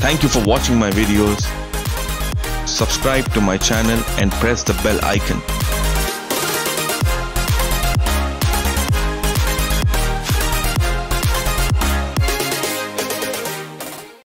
Thank you for watching my videos. Subscribe to my channel and press the bell icon